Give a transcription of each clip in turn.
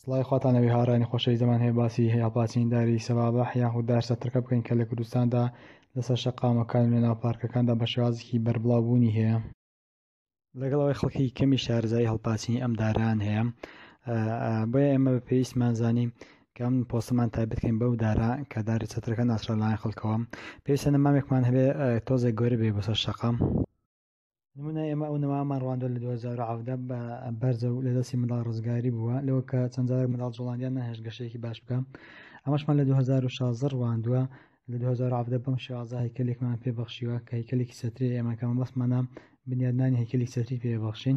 سڵاوی خواتان لەوێ هاڕانی خۆشەویستەمان هەیە باسی هەیە پاچین داری سەبابە یاخود دار سەترکە بکەین کە لە کوردستاندا لەسەر شەقامەکان و لەناو پارکەکاندا بە شێوازێکی بەربڵاوبوونی هەیە لەگەڵ ئەوەی خەڵکی کەمی شارزایی هەڵپاچینی ئەم داران هەیە بۆیە ئێمە بە پێویستمان زانیم کەم پۆستمان تایبەتکەین بەو دارا کە داری چترەکە ناسرا لایەن خەڵکەوە پێویستە نەمامێکمان هەبێ تۆزێک گەورە بێ بەسەر شەقام نمونە ئێمە ئەو نەوامان ڕواندۆ لە 2017 بە بەرزە و لە دەستی منداڵ ڕزگاری بووە لەوە کە چەند جارێک منداڵ جوڵاندیان نەهێشت گەشتێکی باش بکە ئەمەشمان لە 2016 ڕواندووە لە 2017 بەم شێوازە هەیکلێکمان پێ بەخشیوە کە هیکلێکی سەتری ئێمەکەمە بەسمانە بنیادنانی هەیکلی سەتری پێبەخشین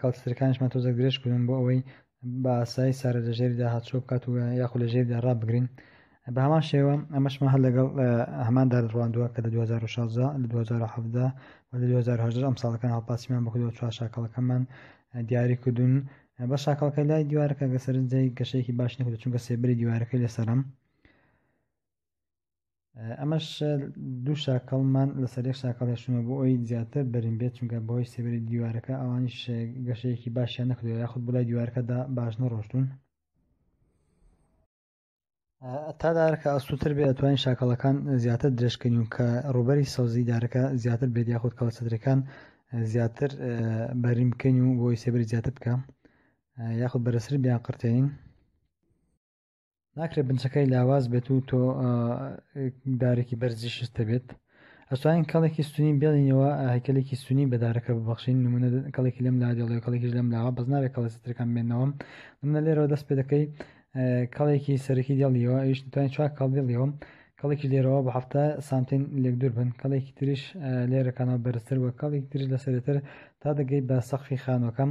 کاڵچترەکانیشمان تۆزەک درێژ کردن بۆ ئەوەی بە ئاسایی سارە لە ژێریدا هاتچۆ بکات و یاخو لە ژێردا ڕابگرین بە هەمان شێوە ئەمەشمان هەر لەگەڵ هەمان داڕواندووە کە لە 2016 لە 2017 و لە 2010 ئەم ساڵەکان هەڵپاسیمان بکردەوە چوار شاکەڵەکەمان دیاری کردوون بە شاکەڵەکە لای دیوارەکە گە سەرنجەی گەشەیەکی باش نەکرد چونکە سێبری دیوارەکەی لەسەرم ئەمەش دوو شاکەڵمان لەسەر یەک شاکەڵ هێشتمە بۆ ئەوی زیاتر بەرین بێت چونکە بەهۆی سێبەری دیوارەکە ئەوانیش گەشەیەکی باشیان نەکردەوە یاخود بڵای دیوارەکەدا باش نەڕۆشتون تا دارەکە ئەسووتر بێت ئەتوانین شاکەڵەکان زیاتر درێژکەین و کە ڕوبەری سەوزی دارەکە زیاتر بێت یاخود کەڵە چترەکان زیاتر بەرین بکەین و بۆی سێبەری زیاتر بکە یاخود بەرەسری بیان قرتێنین ناکرێت بنچەکەی لاواز بێت و تۆ دارێکی بەرزی شست دەبێت ئەساین کەڵێکی سنی بێڵینەوە هەکەلێکی سنی بەدارەکە ببخشین نمونە کەڵێکی لەم لا دێڵێ کەڵێکیش لەم لاوە بەس ناوێت کەڵە سترەکان بێنەوە منە لێرەوە دەست پێ دەکەی کەڵێکی سەرەکی دێڵیەوە ئیش توانین چوار کاڵ بێڵیەوە کەڵێکی لێرەوە بە هەفتە سانتین لێک دوور بن کەڵێکی تریش لێرەکانەوە بەرزتر وە کەڵێک تریش لە سەرتر تا دەگەی بە سەقفی خانوەکەم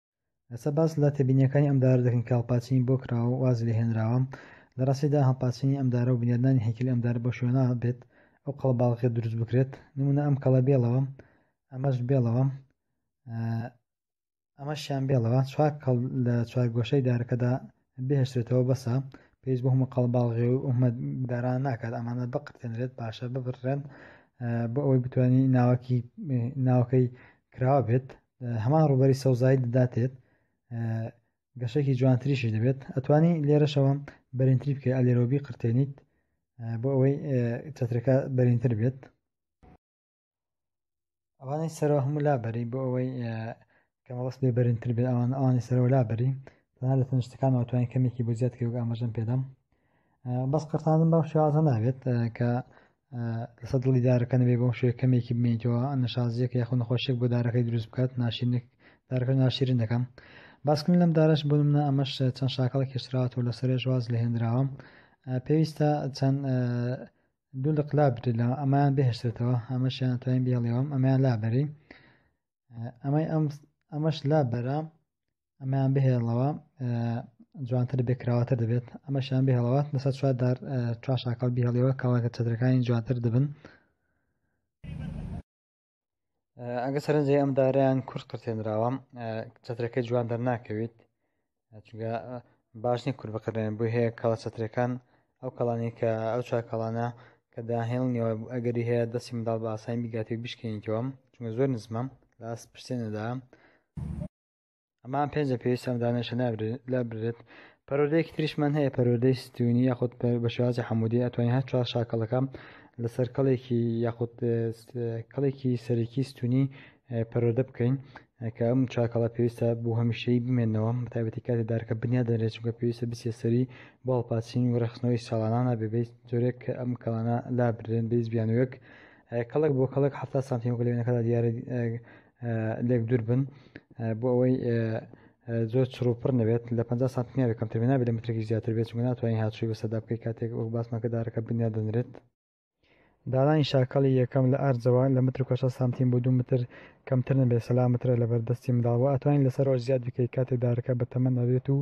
ئێستا باس لە تێبینیەکانی ئەم دارە دەکەین کە هەڵپاچینی بۆ کراوە و وازی لێ هێنراوە لە ڕاستیدا هەڵپاچینی ئەم دارە و بنیادنانی هەیکلی ئەم دارە بۆ شوێنە بێت ئەو قەڵەباڵغیە دروست بکرێت نمونە ئەم کەڵە بێڵەوە ئەمەش بێڵەوە ئەمەشیان بێڵەوە چوار کەڵ لە چوار گۆشەی دارەکەدا بهێشتێتەوە بەسە پێیز بۆ هەمە قەڵباڵغێ و ئەمە داران ناکات ئەمانە بقرتێنرێت باشە ببڕێن بۆ ئەوەی بتوانانی ناوەکی ناوەکەی کراوە بێت هەمان ڕوبەری سەوزایی دەداتێت گەشەێکی جوانتریشی دەبێت ئەتوانی لێرەشەوە بەرینتری بکە ئەلێرۆبی قرتێنیت بۆ ئەوەی چەترەکە بەرینتر بێت ئەوانەی سەرەوە هەموو لابەری بۆ ئەوەی کەمەڵست بێ بەرینتر بێت ئەوان ئەوانی سەرەوە لابەری تەنها لە تەنشتەکان ئەوتوانین کەمێکی بۆ زیاد کەوگ ئاماژەم پێدەم بەس قرتانم بەم شێوازە نابێت کە لەسەر دڵی دارەکە نەبێ بۆم شوێ کەمێکی بمێنیتەوە نەشازیەک یاخو نەخۆشیێک بۆ دارەکەی دروست بکات ناشینێک دارەکە ناشیرن دەکەم باسکردن لەم دارش بوون منە ئەمەش چەند شاکەڵە کێشراوە و لەسەرێژ واز لە هێنراوە پێویستە چەند دوو لە قلا بدرێت لە ئەمان بهێشتێتەوە ئەمەشیان توانین بێڵێەوەم ئەمەیان لابەری ئەمەی ئەم ئەمەش لا بەرە ئەمەیان بهێڵەوە جوانتر بێکراوەتە دەبێت ئەمەشیان بهێڵەوەات لەسەر چواردار چوار شاکەڵ بهێڵەوە کاڵەکە چەدرەکانی جوانتر دەبن ئەگە سەرنجی ئەم دارەیان کورت قرتێنراوە چەترەکەی جوان دەرناکەویت چونگە باشنی کورد بکردێن بۆ هەیە کاڵە چەترەکان ئەو کەڵانی کە ئەو چوار کەڵانە کە داهێڵنیەوە ئەگەری هەیە دەستی منداڵ بە ئاسانی بیگاتی بشکێنیتەوە چونگە زۆر نزمە لە ئاست پشتێنەدا ئەمە ئەم پێنجە پێویست ئەم دانێشە لا برێت پەرۆدەیەکی تریشمان هەیە پەرۆدەی ستونی یاخود بە شێوازی حەمودی ئەتوانین هەر چوار شاکەڵەکەم لەسەر کەڵێکی یاخود کەڵێکی سەرەکی ستونی پەرۆدە بکەین کە ئەم چاکەڵە پێویستە بۆ هەمیشەی بمێنەوە تایبەتی کاتی دارکە بنیا دەرێت چونکە پێویستە بچێ سەری بۆ هەڵپاچین و رەخنەوەی ساڵانانە ببیت جۆرێک کە ئەم کەڵانە لا برێن بیست بیانوێک کەڵک بۆ کەڵک ه سانتیمەکە لەێنەکەدا دیارە لێک دوور بن بۆ ئەوەی زۆر چڕوپڕ نەبێت لە 50 سانتیمەوە کەمتر نابێت لە مترێکی زیاتر بێت چونکە ناتوانین هاتووی بەسەدا بکەی کاتێک وەک باسمەکە دارەکە بنیا دەنرێت داڵانی شاکەڵی یەکەم لە ئارزەوە لە متر کۆشە سانتیم بۆ دو متر کەمتر نەبێت سەلامترە لە بەردەستی منداڵەوە ئەتوانین لەسەر ڕۆژ زیاد بکەیت کاتێک دارەکە بە تەمەن نەبێت و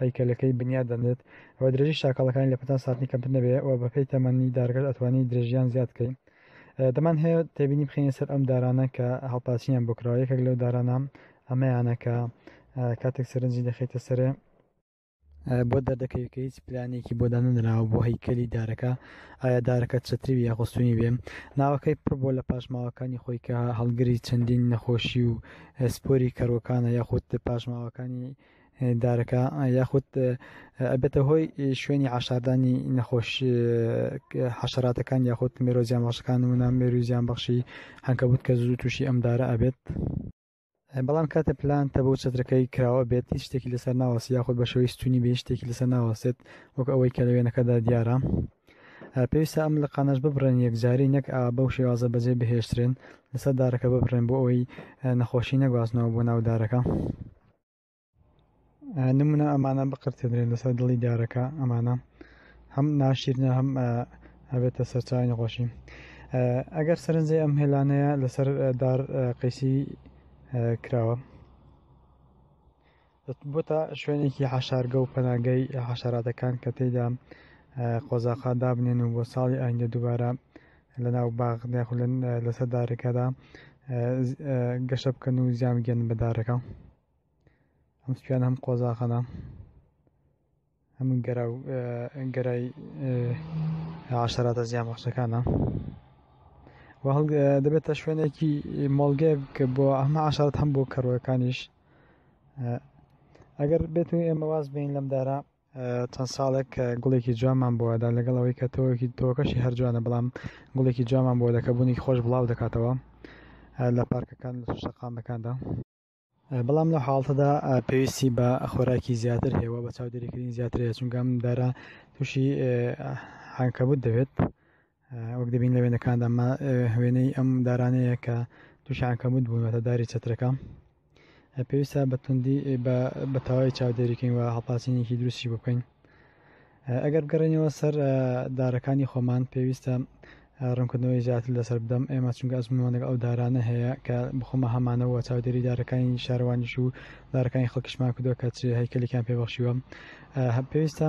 هەیکەلەکەی بنیاد دەنێت ئەوە درێژی شاکەڵەکانی لە 50 سانتی کەمتر نەبێت و بەپی تەمەنی دارگەر ئەتوانی درێژیان زیادکەین دەمان هەیە تێبینی بخینە سەر ئەم دارانە کە هەڵپاسیان بکراوە یەکێک لەو دارانە ئەمەیانەکە کاتێک سەرنجی دەخیتە سەرێ بۆ دەردەکەوی کە هیچ پلانێکی بۆ دانراوە بۆ هەیکەلی دارەکە ئایا دارەکە چەتریوی یاخستونی بێ ناوەکەی پڕ بۆ لە پاشماوەکانی خۆی کە هەڵگری چەندین نەخۆشی و سپۆری کەڕۆکانە یاخود پاشماوەکانی دارەکە یاخود ئەبێتە هۆی شوێنی عشاردانی نەخۆش حەشراتەکان یاخود مێرۆزیان باشەکان و نام مێروزیان بەخشی هەنکەوت کە زوو تووشی ئەم دارە ئەبێت بەڵام کاتە پلان تە بۆ چەترەکەی کراوە بێت هیچ شتێکی لەسەر ناوەسی یاخود بە شێوەی ستونی بێ شتێکی لەسەر ناوەسێت وەک ئەوەی کە لە وێنەکەدا دیارە پێویستە ئەم لە قانەش ببڕێن یەکجاری نەک ئا بەو شێوازە بەجێ بهێشترێن لەسەر دارەکە ببڕێن بۆ ئەوەی نەخۆشی نەگوازنەوە بۆ ناودارەکە نمونە ئەمانە بقرتێنرێن لەسەر دڵی دیارەکە ئەمانە هەم ناشیرنە هەم هەبێتە سەرچوی نەخۆشی ئەگەر سەرنجی ئەم هێلانەیە لەسەر دار قەیسی کراوە بۆ تا شوێنێکی حەشارگە و پەناگەی حەشاراتەکان کە تێدا قۆزاقا دابنێن و بۆ ساڵی ئاینگە دووبارە لە ناو باغ یاخود لەسەر دارەکەدا گەشە بکەن و زیان گەن بە دارەکە ئەم سویان هەم قۆزاخەنە هەم گەرا و گەرای عشراتە زیان بەخشەکانە و هەڵ دەبێتە شوێنێکی مۆڵگێ کە بۆ ئەمە عشرات هەم بۆ کەڕوەکانیش ئەگەر بێت و ئێمە واز بین لەم دارە چەند ساڵێک کە گوڵێکی جوانمان بۆدا لەگەڵ ئەوەی کە تۆوەکی تۆکەشی هەرجوانە بەڵام گوڵێکی جوانمان بۆ دەکەبوونی خۆش بڵاو دەکاتەوە لە پارکەکان لە شەقامەکاندا بەڵام لە حاڵتەدا پێویستی بە خۆراکی زیاتر هەیەوە بە چاودێریکردنی زیاترەیە چونگەم دارە تووشی حانکەبوت دەبێت وەک دەبین لە وێنەکاندا هەوێنەی ئەم دارانەیە کە تووشیان کەموت بوونەتە داری چەترەکە پێویستە بە توندی بە تەواوی چاودێریکەین و هەڵپاسینێکی دروستی بکەین ئەگەر بگەڕێنەوە سەر دارەکانی خۆمان پێویستە ڕنکردنەوەی زیاتر لەسەر بدەم ئێمە چونگە ئەزممان لەگە ئەو دارانە هەیە کە بخۆمە هەمانەوە چاودێری دارەکانی شارەوانیش و دارەکانی خەڵکیشمان کردووە کە چ هەیکەلێکیان پێبەخشیوە پێویستە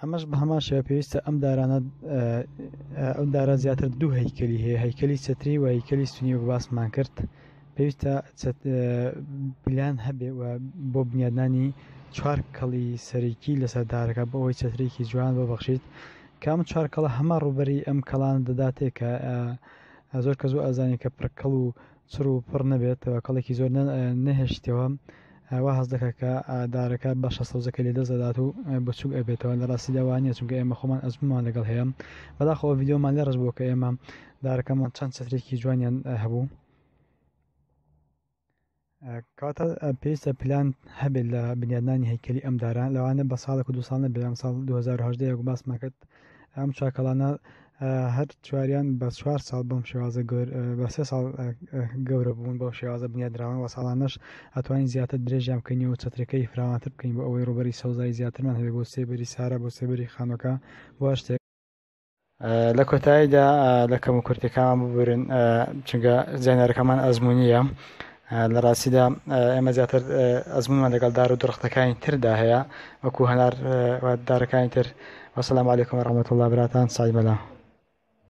ئەمەش بە هەمان شێوە پێویستە ئەم دارانە ئەو دارە زیاتر دوو هەیکەلی هەیە هەیکەلی چەتری و هەیکەلی سنی و باسمان کرد پێویستە پلان هەبێ و بۆ بنیادنانی چوار کەڵی سەرەکی لەسەر دارەکە بۆ ئەوەی چەترێکی جوان بۆ بەخشیت کام چوار کەڵە هەمە ڕوبەری ئەم کەڵان دەداتێک کە زۆر کە زوو ئازانی کە پڕکەڵ و چڕ و پڕ نەبێت تەواکەڵێکی زۆر نەهێشتەوە وا هەست دەکات کە دارەکە بەشە سەوزەکەی لەدەست دەدات و بچووک ئەبێتەوە لە ڕاستیدا وانە چونکە ئێمە خۆمان ئەزممان لەگەڵ هەیە بەداخۆ ڤیددیۆمان لێ ڕز بووە کە ئێمە دارەکەمان چەند چترێکی جوانیان هەبوو کاتە پێویستە پلان هەبێت لە بنیادنانی هەیکەلی ئەم داران لەوانە بە ساڵێک و دو ساڵ نەبێ ئەم ساڵ 2010 باسمەکەت ئەم چاکەڵانە هەر چواریان بە چوار ساڵ بەم شێوازە بە سێ ساڵ گەورە بوون بەو شێوازە بنیادراوان وە ساڵانەش ئەتوانین زیاتر درێژیان بکەین و چترەکەی فراوانتر بکەین بۆ ئەوەی ڕوبەری سەوزایی زیاترمان هەبێ بۆ سێبەری سارا بۆ سێبەری خانۆکە بۆ شتێک لە کۆتاییدا لە کەم و کورتەکان ببورن چونگە زیانارەکەمان ئەزمونیە لە ڕاستیدا ئێمە زیاتر ئەزمونمان لەگەڵ دار و درختەکانی تردا هەیە وەکو هەنار دارەکانی تر وەسەلام علیکم و رحمەت اللە براتان سعید مەلا.